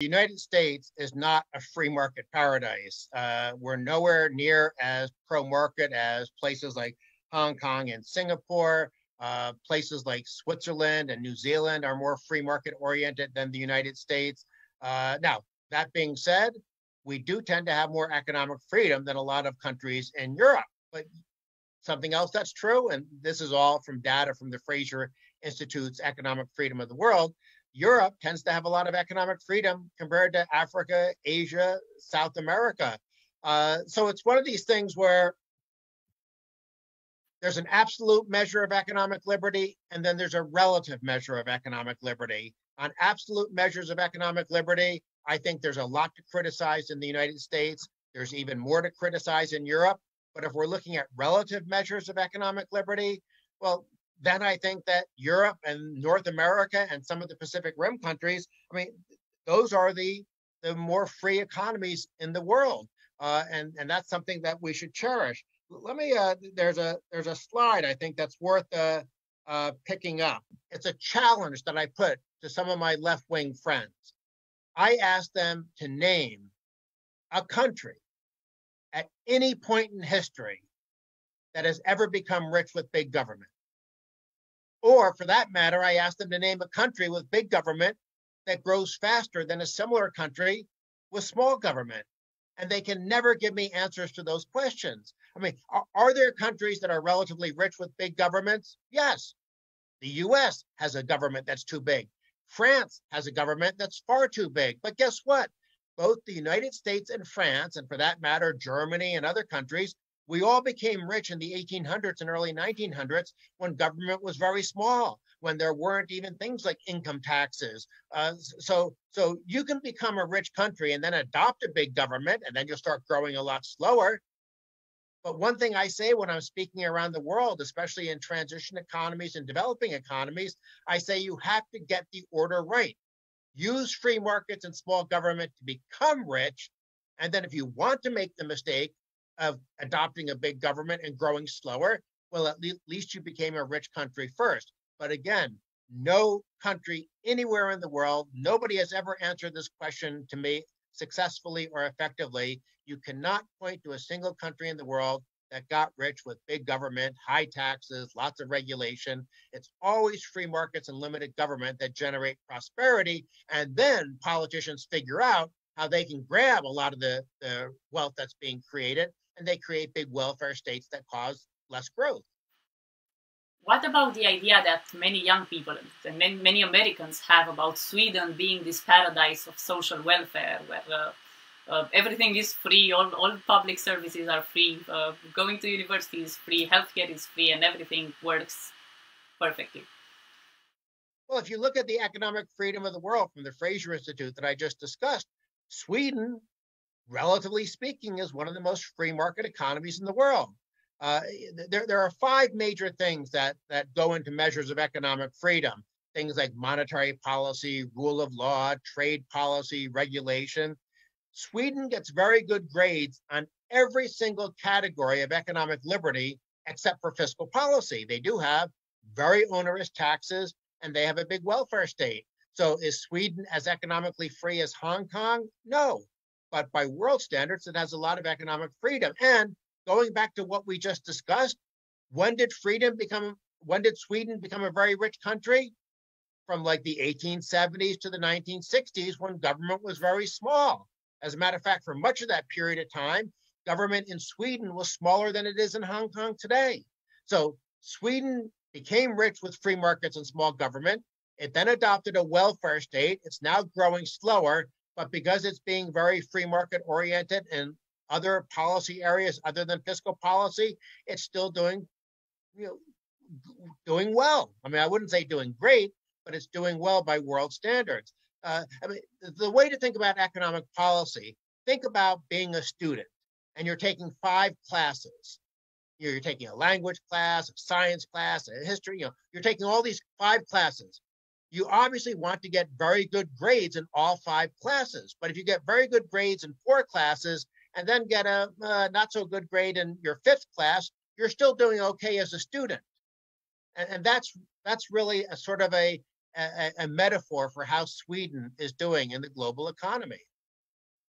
The United States is not a free market paradise. Uh, we're nowhere near as pro market as places like Hong Kong and Singapore. Uh, places like Switzerland and New Zealand are more free market oriented than the United States. Uh, now, that being said, we do tend to have more economic freedom than a lot of countries in Europe. But something else that's true, and this is all from data from the Fraser Institute's Economic Freedom of the World, Europe tends to have a lot of economic freedom compared to Africa, Asia, South America. Uh, so it's one of these things where there's an absolute measure of economic liberty, and then there's a relative measure of economic liberty. On absolute measures of economic liberty, I think there's a lot to criticize in the United States. There's even more to criticize in Europe. But if we're looking at relative measures of economic liberty, well, then I think that Europe and North America and some of the Pacific Rim countries, I mean, those are the the more free economies in the world, uh, and and that's something that we should cherish. Let me. Uh, there's a there's a slide I think that's worth uh, uh, picking up. It's a challenge that I put to some of my left wing friends. I asked them to name a country at any point in history that has ever become rich with big government. Or for that matter, I asked them to name a country with big government that grows faster than a similar country with small government. And they can never give me answers to those questions. I mean, are, are there countries that are relatively rich with big governments? Yes. The US has a government that's too big. France has a government that's far too big. But guess what? Both the United States and France, and for that matter, Germany and other countries, we all became rich in the 1800s and early 1900s when government was very small, when there weren't even things like income taxes. Uh, so, so you can become a rich country and then adopt a big government, and then you'll start growing a lot slower. But one thing I say when I'm speaking around the world, especially in transition economies and developing economies, I say you have to get the order right. Use free markets and small government to become rich. And then if you want to make the mistake, of adopting a big government and growing slower, well, at least you became a rich country first. But again, no country anywhere in the world, nobody has ever answered this question to me successfully or effectively. You cannot point to a single country in the world that got rich with big government, high taxes, lots of regulation. It's always free markets and limited government that generate prosperity. And then politicians figure out how they can grab a lot of the, the wealth that's being created and they create big welfare states that cause less growth. What about the idea that many young people and many, Americans have about Sweden being this paradise of social welfare where uh, uh, everything is free, all, all public services are free, uh, going to university is free, healthcare is free, and everything works perfectly? Well, if you look at the economic freedom of the world from the Fraser Institute that I just discussed, Sweden relatively speaking, is one of the most free market economies in the world. Uh, there, there are five major things that, that go into measures of economic freedom things like monetary policy, rule of law, trade policy, regulation. Sweden gets very good grades on every single category of economic liberty except for fiscal policy. They do have very onerous taxes and they have a big welfare state. So is Sweden as economically free as Hong Kong? No but by world standards, it has a lot of economic freedom. And going back to what we just discussed, when did freedom become, when did Sweden become a very rich country? From like the 1870s to the 1960s, when government was very small. As a matter of fact, for much of that period of time, government in Sweden was smaller than it is in Hong Kong today. So Sweden became rich with free markets and small government. It then adopted a welfare state. It's now growing slower but because it's being very free market oriented in other policy areas other than fiscal policy, it's still doing, you know, doing well. I mean, I wouldn't say doing great, but it's doing well by world standards. Uh, I mean, the way to think about economic policy, think about being a student and you're taking five classes. You're, taking a language class, a science class, a history, you know, you're taking all these five classes you obviously want to get very good grades in all five classes. But if you get very good grades in four classes and then get a uh, not so good grade in your fifth class, you're still doing okay as a student. And, and that's that's really a sort of a a, a metaphor for how Sweden is doing in the global economy.